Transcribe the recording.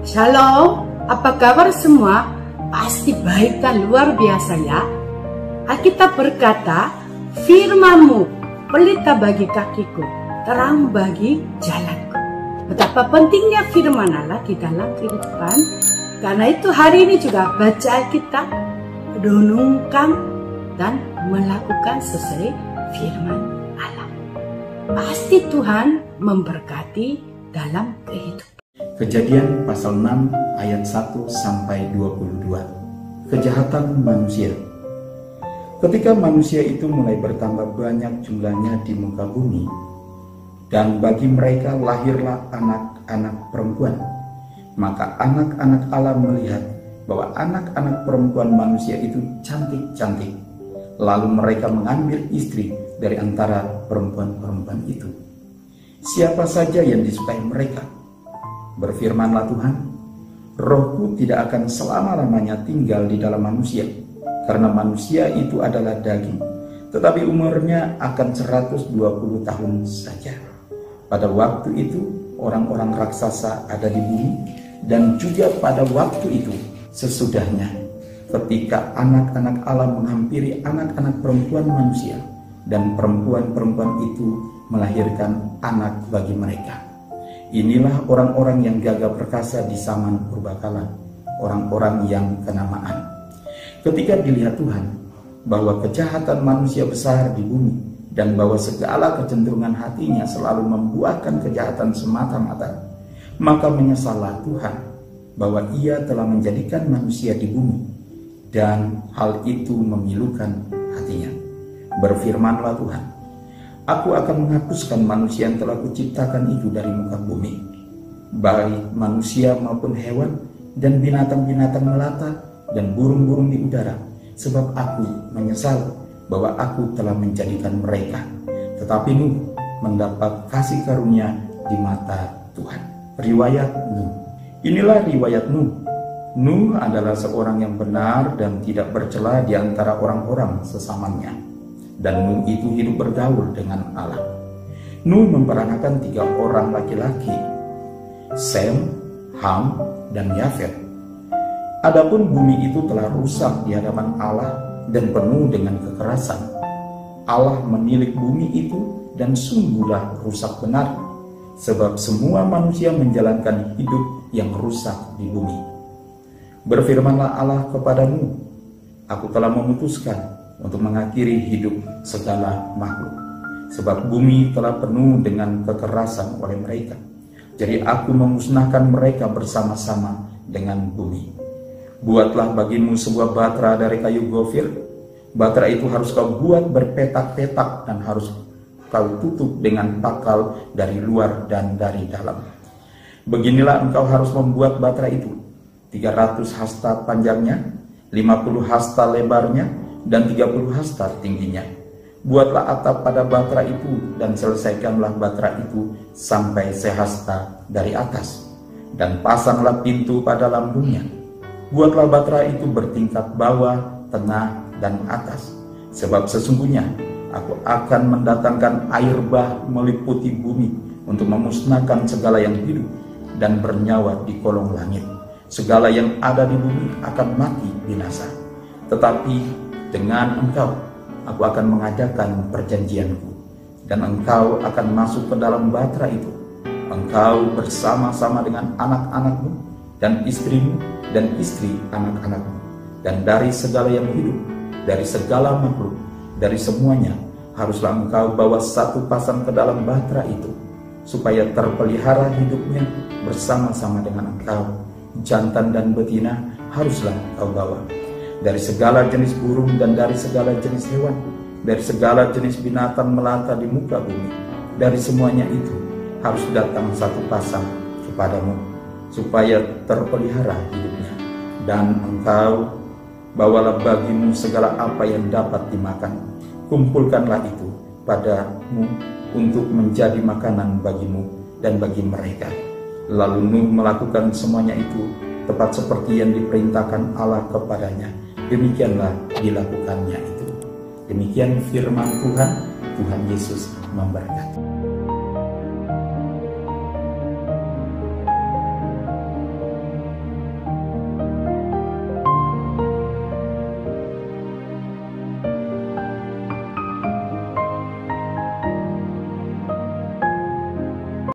Shalom, apa kabar semua? Pasti baik dan luar biasa ya. Alkitab berkata, firmanmu pelita bagi kakiku, terang bagi jalanku. Betapa pentingnya firman Allah di dalam kehidupan. Karena itu hari ini juga baca Alkitab, renungkan dan melakukan sesuai firman Allah. Pasti Tuhan memberkati dalam kehidupan. Kejadian pasal 6 ayat 1 sampai 22. Kejahatan manusia. Ketika manusia itu mulai bertambah banyak jumlahnya di muka bumi, dan bagi mereka lahirlah anak-anak perempuan, maka anak-anak Allah melihat bahwa anak-anak perempuan manusia itu cantik-cantik. Lalu mereka mengambil istri dari antara perempuan-perempuan itu. Siapa saja yang disukai mereka, Berfirmanlah Tuhan, rohku tidak akan selama-lamanya tinggal di dalam manusia, karena manusia itu adalah daging, tetapi umurnya akan 120 tahun saja. Pada waktu itu, orang-orang raksasa ada di bumi, dan juga pada waktu itu, sesudahnya, ketika anak-anak Allah menghampiri anak-anak perempuan manusia, dan perempuan-perempuan itu melahirkan anak bagi mereka Inilah orang-orang yang gagah perkasa di zaman purbakala, orang-orang yang kenamaan. Ketika dilihat Tuhan bahwa kejahatan manusia besar di bumi dan bahwa segala kecenderungan hatinya selalu membuahkan kejahatan semata-mata, maka menyesallah Tuhan bahwa ia telah menjadikan manusia di bumi dan hal itu memilukan hatinya. Berfirmanlah Tuhan, Aku akan menghapuskan manusia yang telah kuciptakan itu dari muka bumi, baik manusia maupun hewan dan binatang-binatang melata dan burung-burung di udara, sebab aku menyesal bahwa aku telah menjadikan mereka. Tetapi Nuh mendapat kasih karunia di mata Tuhan. Riwayat Nuh. Inilah riwayat Nuh. Nuh adalah seorang yang benar dan tidak bercela di antara orang-orang sesamanya dan Nuh itu hidup bergaul dengan Allah. Nuh memperanakan tiga orang laki-laki, Sem, Ham, dan Yafet. Adapun bumi itu telah rusak di hadapan Allah dan penuh dengan kekerasan. Allah menilik bumi itu dan sungguhlah rusak benar, sebab semua manusia menjalankan hidup yang rusak di bumi. Berfirmanlah Allah kepadamu, Aku telah memutuskan untuk mengakhiri hidup segala makhluk. Sebab bumi telah penuh dengan kekerasan oleh mereka. Jadi aku memusnahkan mereka bersama-sama dengan bumi. Buatlah bagimu sebuah batra dari kayu gofir. Batra itu harus kau buat berpetak-petak dan harus kau tutup dengan pakal dari luar dan dari dalam. Beginilah engkau harus membuat batra itu. 300 hasta panjangnya, 50 hasta lebarnya, dan 30 hasta tingginya. Buatlah atap pada batra itu dan selesaikanlah batra itu sampai sehasta dari atas. Dan pasanglah pintu pada lambungnya. Buatlah batra itu bertingkat bawah, tengah, dan atas. Sebab sesungguhnya aku akan mendatangkan air bah meliputi bumi untuk memusnahkan segala yang hidup dan bernyawa di kolong langit. Segala yang ada di bumi akan mati binasa. Tetapi dengan engkau aku akan mengadakan perjanjianku. Dan engkau akan masuk ke dalam batra itu. Engkau bersama-sama dengan anak-anakmu dan istrimu dan istri anak-anakmu. Dan dari segala yang hidup dari segala makhluk dari semuanya haruslah engkau bawa satu pasang ke dalam batra itu supaya terpelihara hidupnya bersama-sama dengan engkau. Jantan dan betina haruslah engkau bawa dari segala jenis burung dan dari segala jenis hewan, dari segala jenis binatang melata di muka bumi. Dari semuanya itu harus datang satu pasang kepadamu, supaya terpelihara hidupnya. Dan engkau bawalah bagimu segala apa yang dapat dimakan. Kumpulkanlah itu padamu untuk menjadi makanan bagimu dan bagi mereka. Lalu Nuh melakukan semuanya itu tepat seperti yang diperintahkan Allah kepadanya demikianlah dilakukannya itu. Demikian firman Tuhan, Tuhan Yesus memberkati.